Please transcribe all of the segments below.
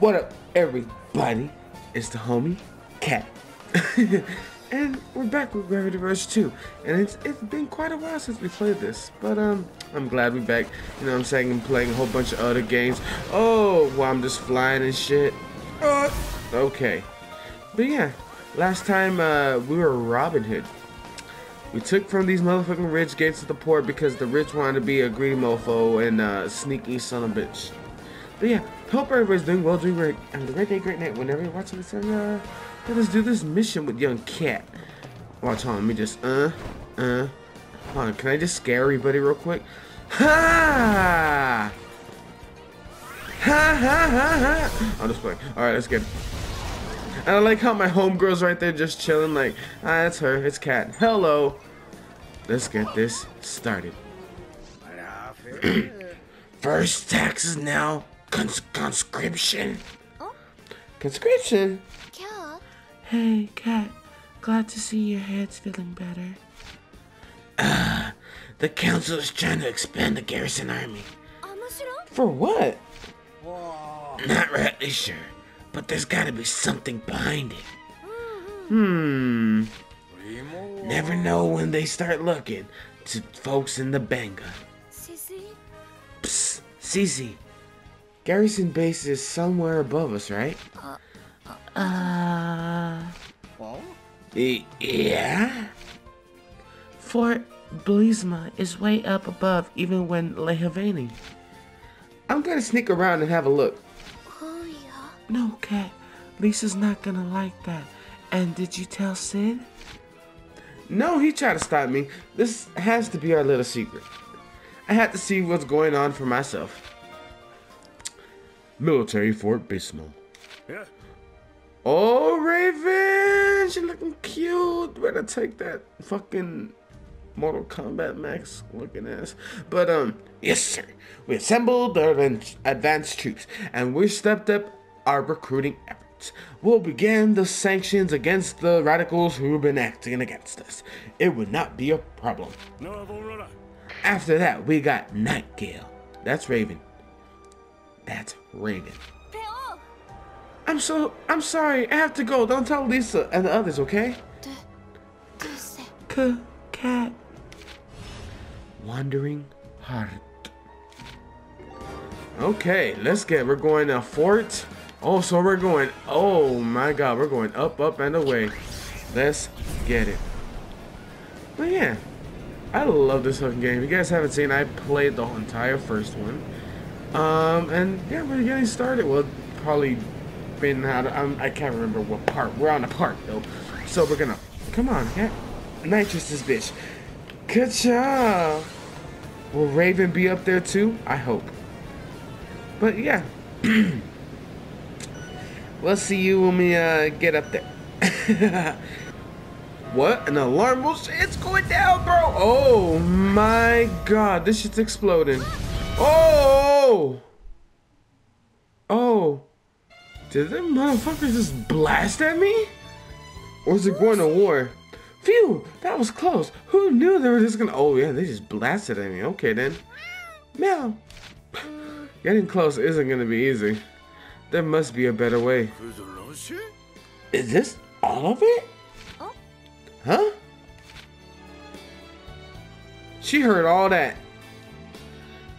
What up, everybody? It's the homie Kat, and we're back with Gravity Rush 2. And it's it's been quite a while since we played this, but um, I'm glad we're back. You know what I'm saying? I'm playing a whole bunch of other games. Oh, well, I'm just flying and shit. Uh, okay, but yeah, last time uh, we were Robin Hood. We took from these motherfucking rich gates to the poor because the rich wanted to be a greedy mofo and uh, sneaky son of a bitch. But yeah, hope everybody's doing well, doing great. And a great day, great night. Whenever you're watching this, and uh, let us do this mission with young Kat. Watch on, let me just uh, uh. Hold on, can I just scare everybody real quick? Ha! Ha ha ha ha! I'm just playing. All right, let's get. And I like how my homegirl's right there just chilling like, ah, it's her, it's Kat. Hello. Let's get this started. First taxes now. Cons conscription. Oh? Conscription? Kat? Hey, Kat. Glad to see your head's feeling better. Uh, the council is trying to expand the garrison army. For what? Whoa. Not rightly sure, but there's gotta be something behind it. Hmm. Never know when they start looking to folks in the Banga. Psst, Cecie, Garrison base is somewhere above us, right? Uh. Y- yeah? Fort Blisma is way up above even when Lehavani. I'm gonna sneak around and have a look. おや No, Kat. Lisa's not gonna like that. And did you tell Syd? No, he tried to stop me. This has to be our little secret. I had to see what's going on for myself. Military Fort Bismo. Oh, Raven! She looking cute. Better take that fucking Mortal Kombat Max looking ass. But, um, yes, sir. We assembled our advanced troops and we stepped up our recruiting efforts. We'll begin the sanctions against the radicals who've been acting against us. It would not be a problem. After that, we got Nightgale. That's Raven. That's Raiden. I'm so I'm sorry. I have to go. Don't tell Lisa and the others, okay? C cat. Wandering heart. Okay, let's get. We're going to fort. Oh, so we're going. Oh my God, we're going up, up and away. Let's get it. But yeah, I love this fucking game. If you guys haven't seen, I played the entire first one. Um, and yeah, we're getting started. Well, probably been out. Um, I can't remember what part. We're on the part though, so we're gonna. Come on, yeah. Nitrous this bitch. Good job. Will Raven be up there too? I hope. But yeah. we'll see you when we uh, get up there. what? An alarm? It's going down, bro. Oh my god, this shit's exploding. Oh! Oh. Oh! Did them motherfuckers just blast at me? Or is it going to war? Phew, that was close. Who knew they were just gonna? Oh yeah, they just blasted at me. Okay then. Meow. Getting close isn't gonna be easy. There must be a better way. Is this all of it? Oh. Huh? She heard all that.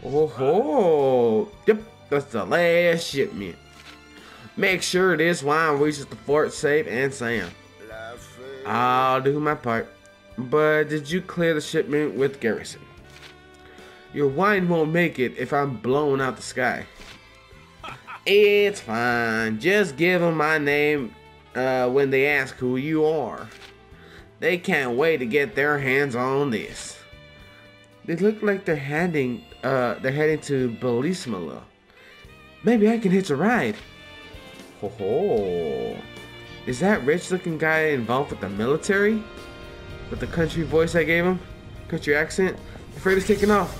Oh ho! Yep, that's the last shipment. Make sure this wine reaches the fort safe and sound. I'll do my part. But did you clear the shipment with Garrison? Your wine won't make it if I'm blown out the sky. It's fine. Just give them my name uh, when they ask who you are. They can't wait to get their hands on this. They look like they're heading uh they're heading to Belismala. Maybe I can hitch a ride. Ho ho. Is that rich looking guy involved with the military? With the country voice I gave him? Country accent? Afraid he's taking off.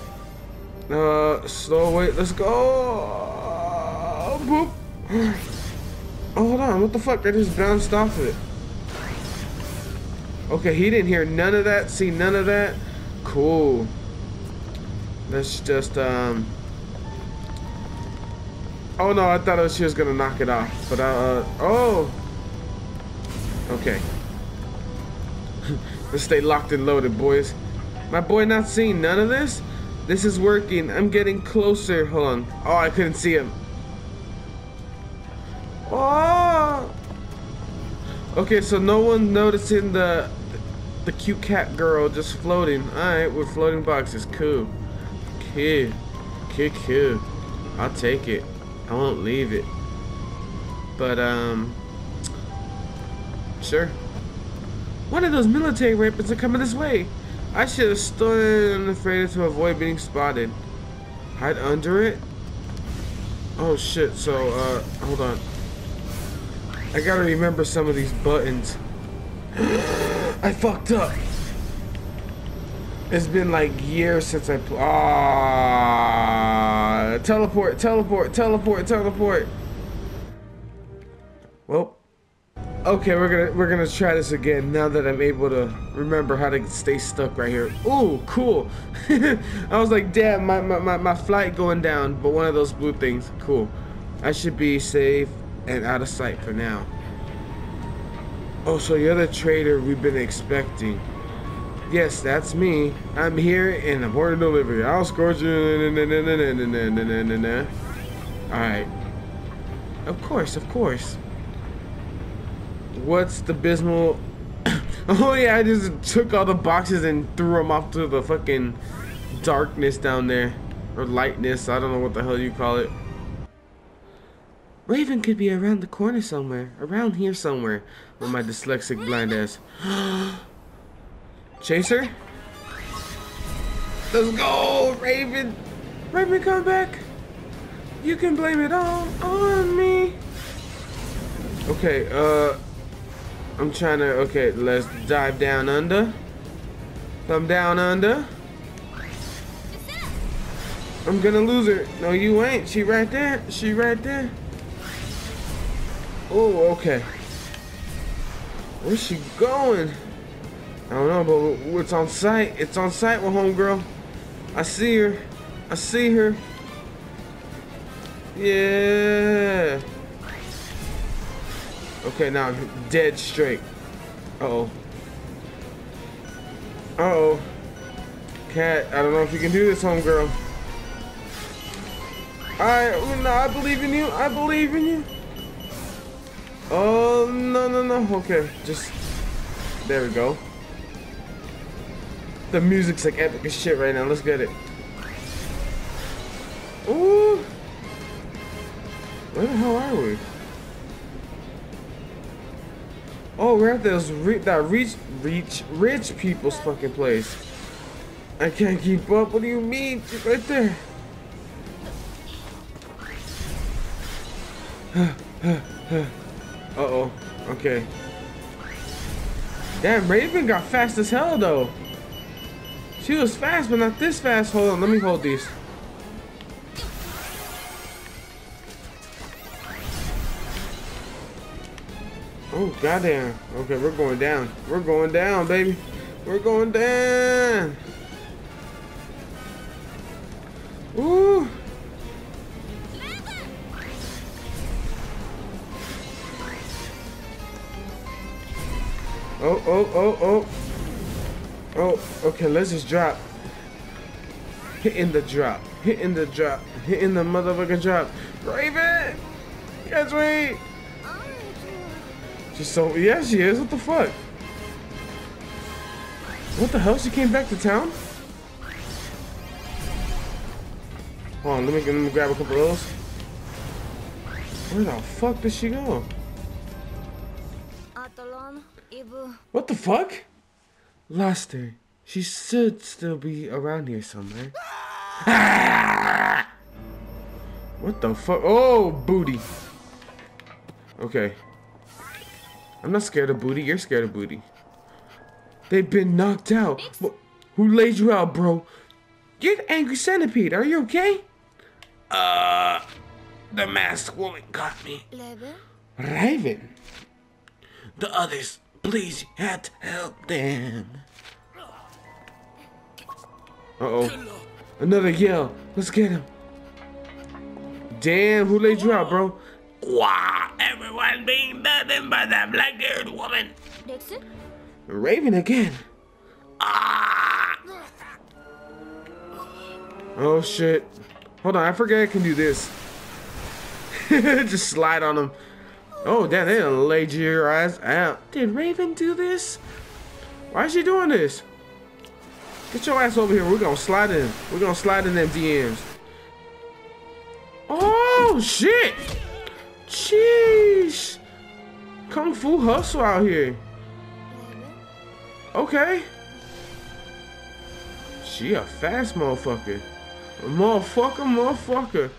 Uh slow wait, let's go. Boop. Oh, hold on, what the fuck? I just bounced off of it. Okay, he didn't hear none of that, see none of that. Cool. Let's just, um... Oh no, I thought she was gonna knock it off. But uh, oh. Okay. Let's stay locked and loaded, boys. My boy not seeing none of this? This is working. I'm getting closer. Hold on. Oh, I couldn't see him. Oh! Okay, so no one noticing the the cute cat girl just floating. Alright, with floating boxes. Cool. Cool. Cool, cool. I'll take it. I won't leave it. But, um... Sure. One of those military weapons are coming this way. I should have stood afraid to avoid being spotted. Hide under it? Oh shit, so, uh, hold on. I gotta remember some of these buttons. I fucked up. It's been like years since I played. Ah, teleport, teleport, teleport, teleport. Well, okay, we're gonna we're gonna try this again now that I'm able to remember how to stay stuck right here. Ooh, cool. I was like, damn, my, my, my, my flight going down, but one of those blue things. Cool. I should be safe and out of sight for now. Oh, so you're the trader we've been expecting. Yes, that's me. I'm here in I'm order delivery. I'll score you. Alright. Of course, of course. What's the bismal? oh yeah, I just took all the boxes and threw them off to the fucking darkness down there. Or lightness, I don't know what the hell you call it. Raven could be around the corner somewhere. Around here somewhere. With my dyslexic blind ass. Chaser? Let's go, Raven! Raven, come back! You can blame it all on me! Okay, uh... I'm trying to... Okay, let's dive down under. Come down under. I'm gonna lose her. No, you ain't. She right there. She right there. Oh, okay. Where's she going? I don't know, but it's on site. It's on site with homegirl. I see her. I see her. Yeah. Okay, now I'm dead straight. Uh oh. Uh oh. Kat, I don't know if you can do this, homegirl. I, no, I believe in you. I believe in you. Oh, no, no, no. Okay, just... There we go. The music's like epic as shit right now. Let's get it. Ooh. Where the hell are we? Oh, we're at those re that reach reach rich people's fucking place. I can't keep up. What do you mean? Right there. Uh-oh. Okay. Damn, Raven got fast as hell, though. She was fast, but not this fast. Hold on, let me hold these. Oh, goddamn. Okay, we're going down. We're going down, baby. We're going down. Ooh. Oh, oh, oh, oh. Okay, let's just drop. Hitting the drop. Hitting the drop. Hitting the motherfucking drop. Raven! Catch me! She's so, yeah, she is. What the fuck? What the hell? She came back to town? Hold on, let me, let me grab a couple of those. Where the fuck did she go? What the fuck? Lost her. She should still be around here somewhere. What the fuck? Oh, booty. Okay. I'm not scared of booty. You're scared of booty. They've been knocked out. Who laid you out, bro? You're the angry centipede. Are you okay? Uh, the masked woman got me. Raven? Raven? The others Please, you had to help them. Uh-oh. Another yell. Let's get him. Damn, who laid you out, bro? Wow, everyone being nothing by that black-haired woman. Nixon. Raven again. Ah! Oh, shit. Hold on, I forget I can do this. Just slide on him. Oh, damn, they done laid your eyes out. Did Raven do this? Why is she doing this? Get your ass over here. We're gonna slide in. We're gonna slide in them DMs. Oh shit! Jeez! Kung Fu hustle out here. Okay. She a fast motherfucker. Motherfucker, motherfucker.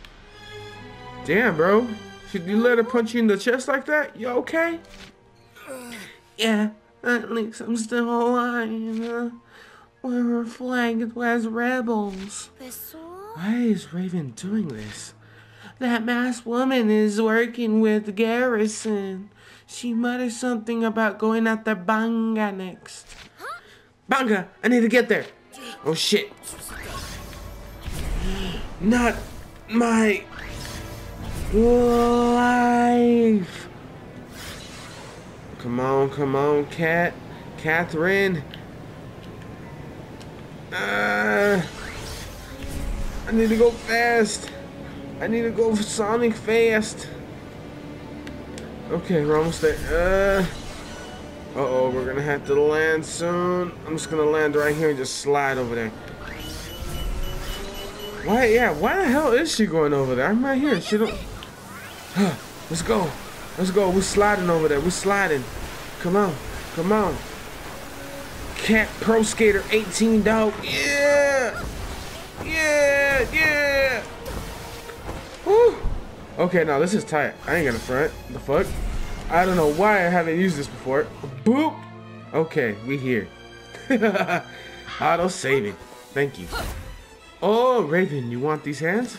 Damn, bro. Should you let her punch you in the chest like that? You okay? Yeah, at least I'm still alive. Uh, we were flagged as rebels. Why is Raven doing this? That masked woman is working with Garrison. She muttered something about going after Banga next. Banga, I need to get there. Oh shit. Not my life. Come on, come on, Kat. Catherine. Uh, I need to go fast. I need to go Sonic fast. Okay, we're almost there. Uh, uh oh, we're gonna have to land soon. I'm just gonna land right here and just slide over there. Why? Yeah. Why the hell is she going over there? I'm right here. She don't. Let's go. Let's go. We're sliding over there. We're sliding. Come on. Come on. Kat Pro Skater 18 dog. Yeah. Yeah. Yeah. Woo. Okay, now this is tight. I ain't gonna front. The fuck? I don't know why I haven't used this before. Boop. Okay, we here. Auto saving. Thank you. Oh, Raven, you want these hands?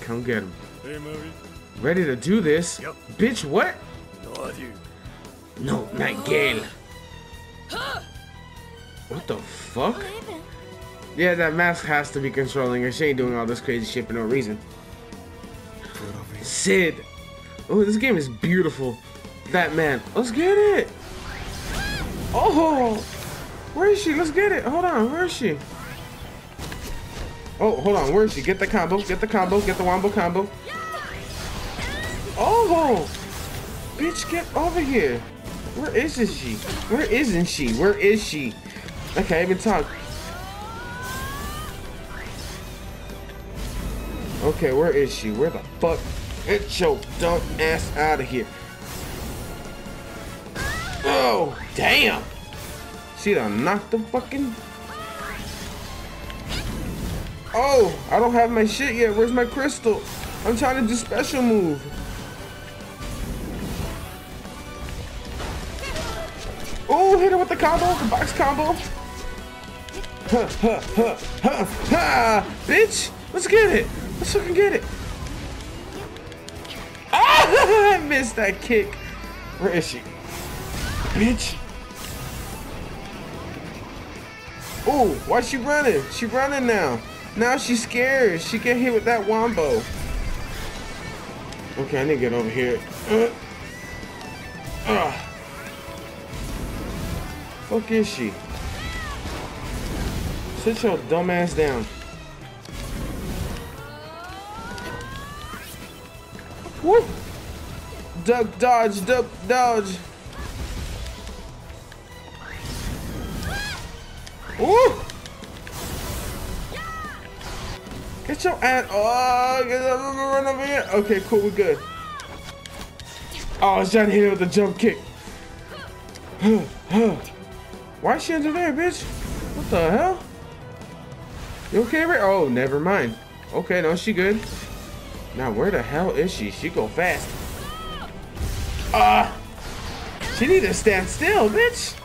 Come get them. Hey, Murray. Ready to do this? Yep. Bitch, what? No, you. No, Nightingale. What the fuck? Yeah, that mask has to be controlling her. She ain't doing all this crazy shit for no reason. Syd! Oh, this game is beautiful. That man. Let's get it! Oh! Where is she? Let's get it. Hold on. Where is she? Oh, hold on. Where is she? Get the combo. Get the combo. Get the wombo combo. Oh! Bitch, get over here. Where isn't she? Where isn't she? Where is she? I can't even talk. Okay, where is she? Where the fuck? Get your dumb ass out of here. Oh, damn. She done knocked the fucking... Oh, I don't have my shit yet. Where's my crystal? I'm trying to do special move. Oh, hit her with the combo, the box combo. Huh, huh, huh, huh, ha! Bitch, let's get it. Let's fucking get it. Ah, I missed that kick. Where is she? Bitch. Oh, why she running? She running now. Now she's scared. She get hit with that wombo. Okay, I need to get over here. Uh, uh. Fuck is she? Sit your dumb ass down. Woo! Duck, dodge, duck, dodge. Woo! Get your ass. Oh, get run over here. Okay, cool, we're good. Oh, I was it with a jump kick. Why is she under there, bitch? What the hell? You okay, Ray? Oh, never mind. Okay, no, she good. Now, where the hell is she? She go fast. Ah! she need to stand still, bitch.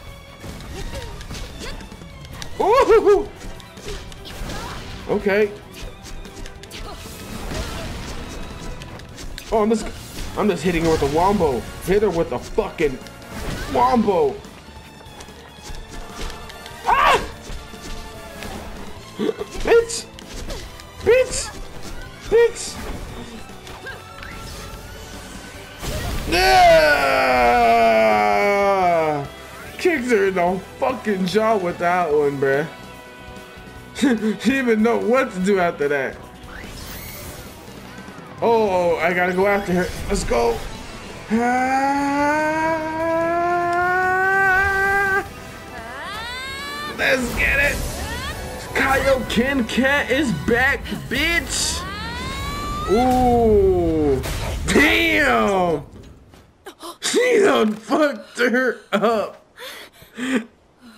Ooh! Okay. Oh, I'm just, I'm just hitting her with a wombo. Hit her with a fucking wombo. Fucking jaw with that one, bruh. he even know what to do after that. Oh, I gotta go after her. Let's go. Ah! Let's get it. Kaioken Kat is back, bitch. Ooh. Damn. She done fucked her up.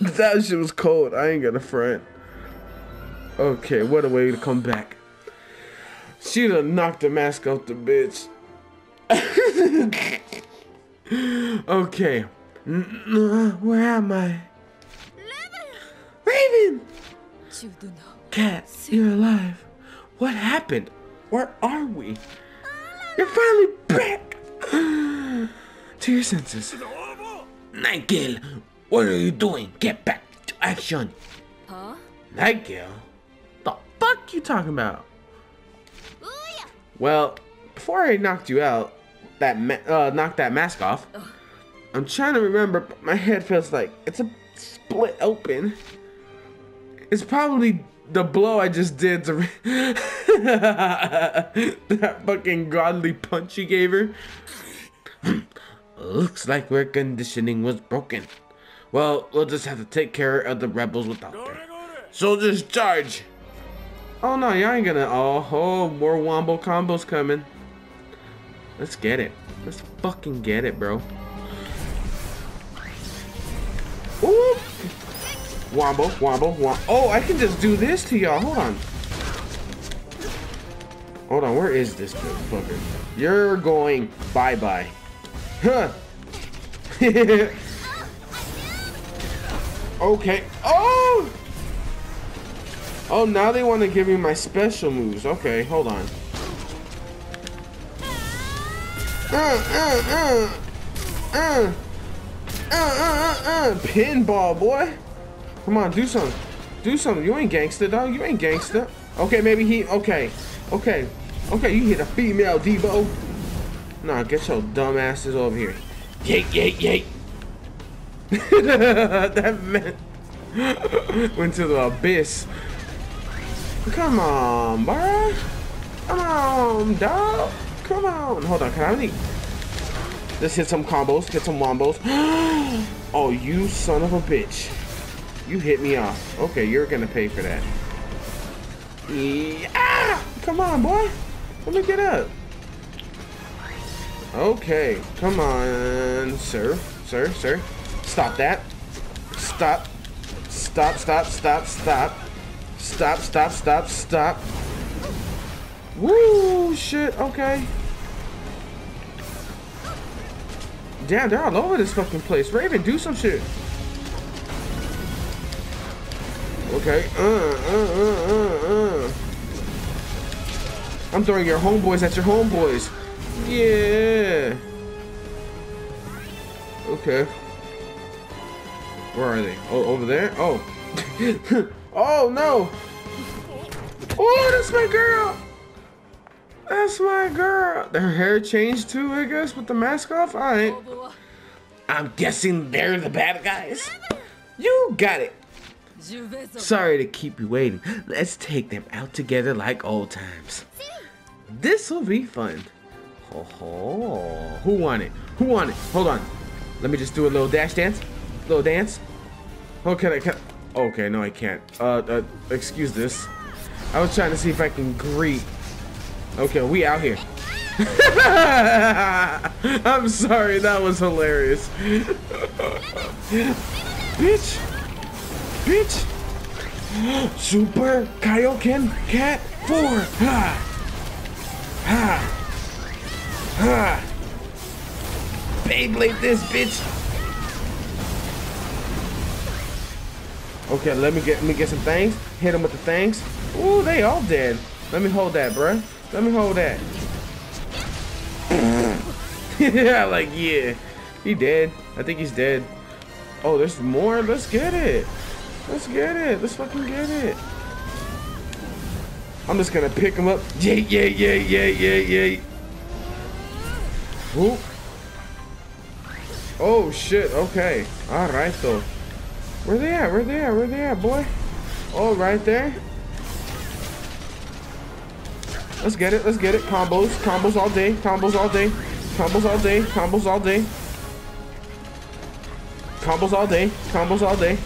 That shit was cold. I ain't gonna front. Okay, what a way to come back. She done knocked the mask off the bitch. okay. N- Where am I? Raven! Kat, you're alive. What happened? Where are we? You're finally back! to your senses. Nigel, what are you doing? Get back to action. Huh? Nightgale? The fuck you talking about? Well, before I knocked you out, that ma- uh, knocked that mask off. I'm trying to remember, but my head feels like it's a split open. It's probably the blow I just did to that fucking godly punch you gave her. Looks like her conditioning was broken. Well, we'll just have to take care of the rebels without her. Soldiers charge! Oh no, y'all ain't gonna. Oh, oh, more wombo combos coming. Let's get it. Let's fucking get it, bro. Ooh! Wombo, wombo, wombo. Oh, I can just do this to y'all. Hold on. Hold on, where is this motherfucker? You're going bye bye. Huh. okay. Oh! Oh, now they want to give me my special moves. Okay, hold on. Uh, uh, uh. Uh. Uh, uh, uh, uh. Pinball, boy. Come on, do something. Do something. You ain't gangster, dog. You ain't gangster. Okay, maybe he. Okay. Okay. Okay, you hit a female, Debo. Nah, get your dumb asses over here. Yay, yay, yay. that meant went to the abyss. Come on, bro. Come on, dog. Come on. Hold on, can I? Let's hit some combos, hit some wombos. oh, you son of a bitch. You hit me off. Okay, you're gonna pay for that. Yeah. Come on, boy. Let me get up. Okay, come on, sir. Sir, sir. Stop that. Stop. Stop, stop, stop, stop. Stop, stop, stop, stop. Woo, shit, okay. Damn, they're all over this fucking place. Raven, do some shit. Okay, uh, uh, uh, uh, uh. I'm throwing your homeboys at your homeboys. Yeah. Okay. Where are they? Oh, over there? Oh. oh, no. Oh, that's my girl. That's my girl. Their hair changed too, I guess, with the mask off. All right. I'm guessing they're the bad guys. You got it. Sorry to keep you waiting. Let's take them out together like old times. This will be fun. Ho ho. Who won it? Who won it? Hold on. Let me just do a little dash dance. Little dance. Oh, can I? Can, okay, no, I can't. Uh, uh, excuse this. I was trying to see if I can greet. Okay, we out here. I'm sorry, that was hilarious. Bitch. Bitch. Super Kaioken Kat 4. Ha. Ha. Ha. Beyblade this bitch. Okay, let me get let me get some things. Hit him with the things. Ooh, they all dead. Let me hold that, bruh. Let me hold that. yeah, like yeah. He dead. I think he's dead. Oh, there's more. Let's get it. Let's get it. Let's fucking get it. I'm just gonna pick him up. Yay, yay, yay, yay, yay, yay. Whoop. Oh shit, okay. Alright though. Where they at? Where they at? Where they at, boy? Oh, right there. Let's get it, let's get it. Combos, combos all day, combos all day, combos all day, combos all day. Combos all day, combos all day.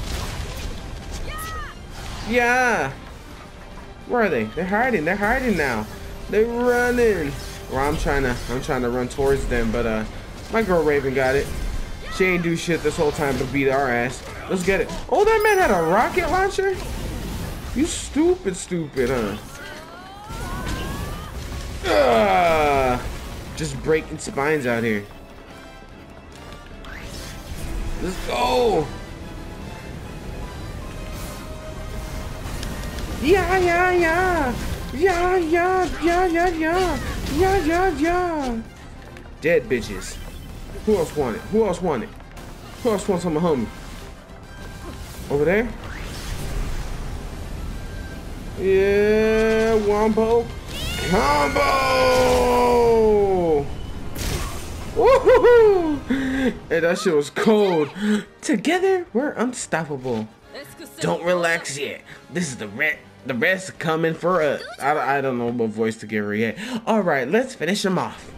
Yeah. Where are they? They're hiding, they're hiding now. They're running. Well, I'm trying to, I'm trying to run towards them, but uh, my girl Raven got it. She ain't do shit this whole time but beat our ass. Let's get it. Oh, that man had a rocket launcher? You stupid, stupid, huh? Ugh. Just breaking spines out here. Let's go. Yeah, yeah, yeah. Yeah, yeah, yeah, yeah, yeah. Yeah, yeah, yeah. Dead bitches. Who else wanted? Who else wanted? Who else wants some homie? Over there? Yeah, Wombo. Combo! Woohoo! Hey, that shit was cold. Together, we're unstoppable. Don't relax yet. This is the rest. The rest coming for us. I, I don't know what voice to give her yet. All right, let's finish him off.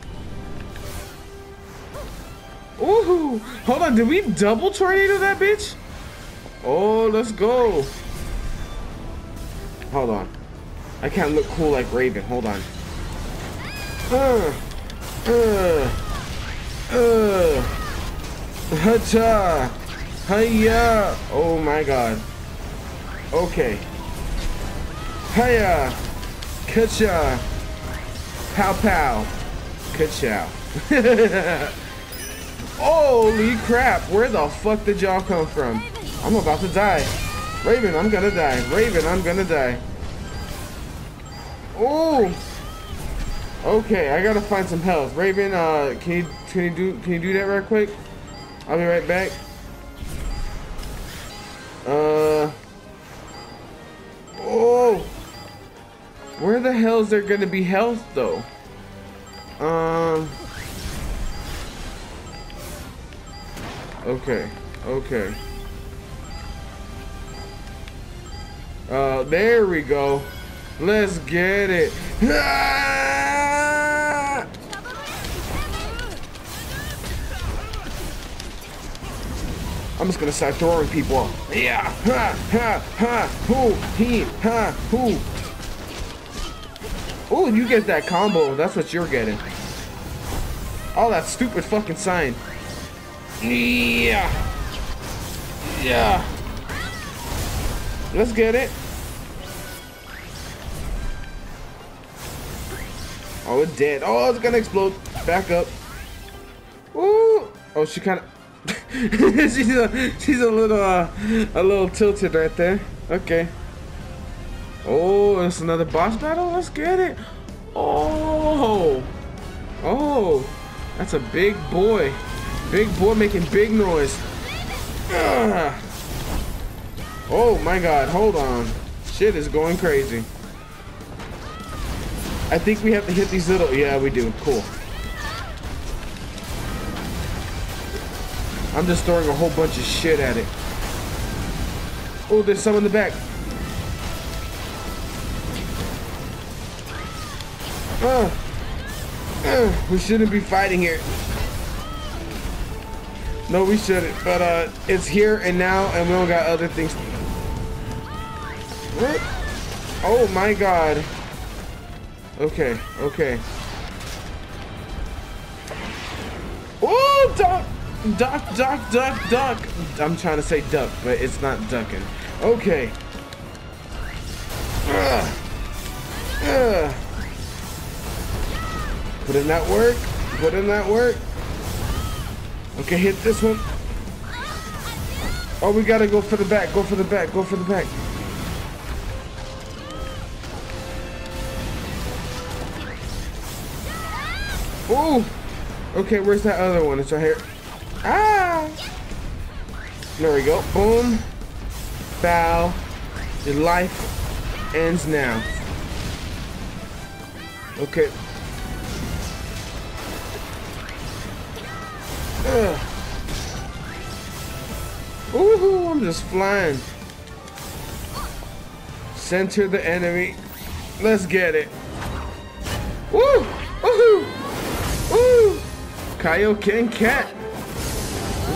Ooh, hold on. Did we double tornado that bitch? Oh, let's go. Hold on. I can't look cool like Raven. Hold on. Uh, uh, uh, hacha, hiya. Oh my god. Okay. Hiya, kacha, pow pow, kachow. Holy crap! Where the fuck did y'all come from? I'm about to die. Raven, I'm gonna die. Raven, I'm gonna die. Oh. Okay, I gotta find some health. Raven, uh, can you can you do can you do that right quick? I'll be right back. Uh. Oh. Where the hell is there gonna be health though? Um. Okay. Okay. Uh, there we go. Let's get it. I'm just gonna start throwing people. Yeah. Ha ha ha. Who he ha who. Oh, you get that combo. That's what you're getting. Oh, that stupid fucking sign. Yeah. Yeah. Let's get it. Oh, it's dead. Oh, it's gonna explode. Back up. Ooh. Oh, she kind of. she's a she's a little uh, a little tilted right there. Okay. Oh, it's another boss battle. Let's get it. Oh. Oh. That's a big boy. Big boy making big noise. Ugh. Oh my god, hold on. Shit is going crazy. I think we have to hit these little... Yeah, we do. Cool. I'm just throwing a whole bunch of shit at it. Oh, there's some in the back. Uh, uh, we shouldn't be fighting here. No, we shouldn't. But uh, it's here and now, and we don't got other things. What? Oh my god. Okay, okay. Oh, duck, duck, duck, duck, duck. I'm trying to say duck, but it's not ducking. Okay. Ugh. Ugh. Put in that work. Put in that work. Okay, hit this one. Oh, we gotta go for the back. Go for the back. Go for the back. Ooh. Okay, where's that other one? It's right here. Ah. There we go. Boom. Bow. Your life ends now. Okay. Ugh. Ooh, I'm just flying. Center the enemy. Let's get it. Woo! Kaioken Kat.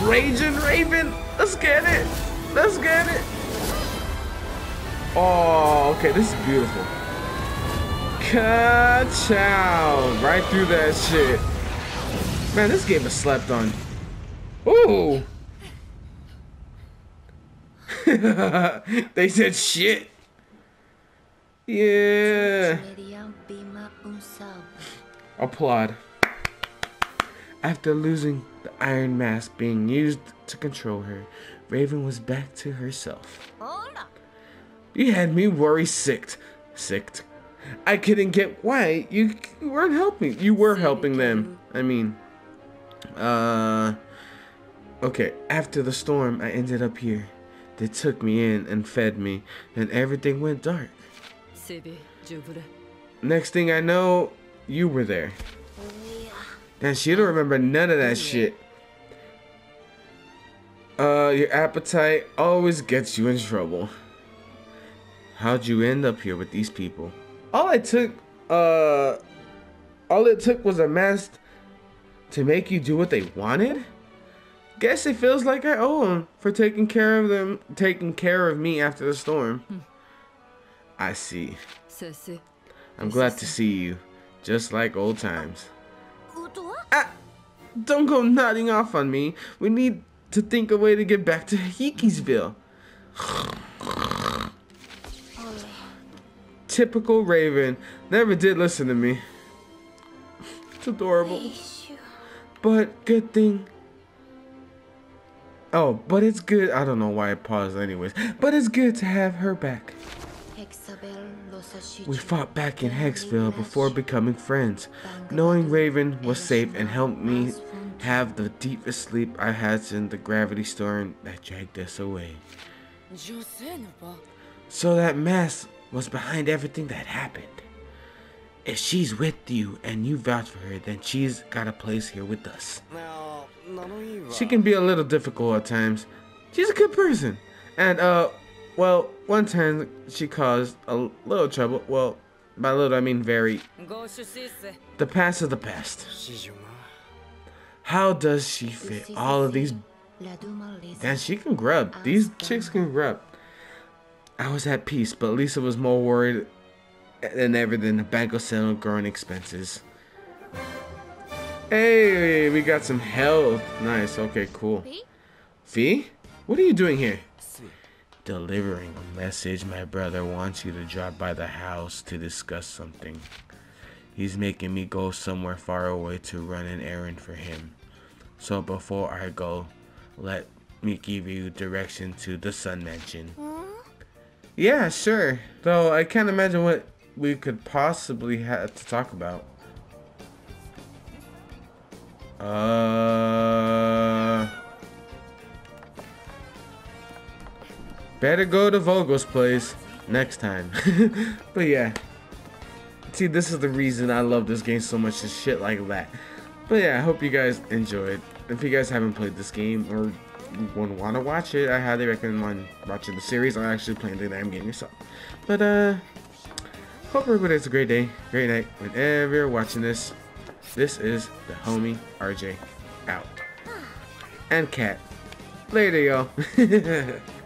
Raging Raven. Let's get it. Let's get it. Oh, okay. This is beautiful. Ka-chow. Right through that shit. Man, this game is slept on. Ooh. they said shit. Yeah. Applaud. After losing the iron mask being used to control her, Raven was back to herself. You had me worry sick. Sick. I couldn't get why you weren't helping. You were helping them. I mean, uh, okay. After the storm, I ended up here. They took me in and fed me, and everything went dark. Next thing I know, you were there. And she don't remember none of that shit. Uh, your appetite always gets you in trouble. How'd you end up here with these people? All I took, uh, all it took was a mask to make you do what they wanted? Guess it feels like I owe them for taking care of them, taking care of me after the storm. I see. I'm glad to see you, just like old times. Ah! Don't go nodding off on me. We need to think a way to get back to Hekseville. Typical Raven. Never did listen to me. It's adorable. But good thing. Oh, but it's good. I don't know why I paused anyways. But it's good to have her back. We fought back in Hekseville before becoming friends. Knowing Raven was safe and helped me have the deepest sleep I had since the gravity storm that dragged us away. So that mess was behind everything that happened. If she's with you and you vouch for her, then she's got a place here with us. She can be a little difficult at times. She's a good person. And uh, well, one time she caused a little trouble. Well, by little I mean very. The past of the past. How does she fit all of these? Damn, she can grub. These chicks can grub. I was at peace, but Lisa was more worried than ever than the bank of selling growing expenses. Hey, we got some health. Nice. Okay, cool. Fee? What are you doing here? Delivering a message. My brother wants you to drop by the house to discuss something. He's making me go somewhere far away to run an errand for him. So before I go, let me give you direction to the Sun Mansion. Yeah, sure. Though I can't imagine what we could possibly have to talk about. Uh. Better go to Vogel's place next time. but yeah. See, this is the reason I love this game so much, is shit like that. But yeah, I hope you guys enjoyed. If you guys haven't played this game or would want to watch it, I highly recommend watching the series or actually playing the damn game yourself. But uh, hope everybody has a great day, great night, whenever you're watching this. This is the homie RJ out. And Kat. Later, y'all.